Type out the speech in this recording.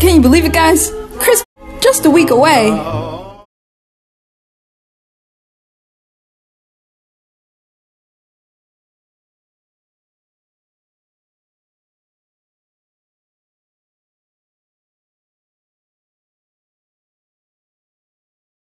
Can you believe it, guys? Chris, just a week away.